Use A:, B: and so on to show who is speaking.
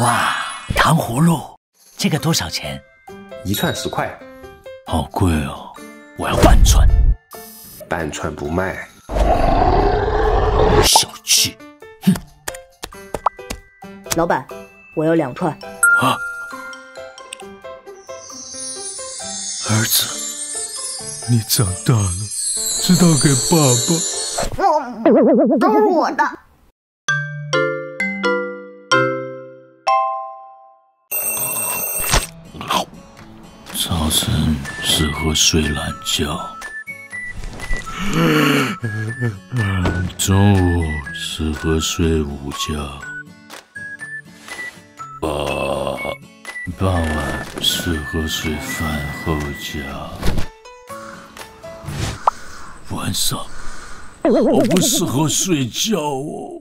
A: 哇，糖葫芦，这个多少钱？
B: 一串十块，
A: 好贵哦！我要半串，
B: 半串不卖。
A: 小气，
C: 哼！老板，我要两串。啊！
D: 儿子，你长大了，知道给爸
C: 爸。都是我的。
A: 早晨适合睡懒觉，中午适合睡午觉，啊傍晚适合睡饭后觉，晚上我不适合睡觉哦。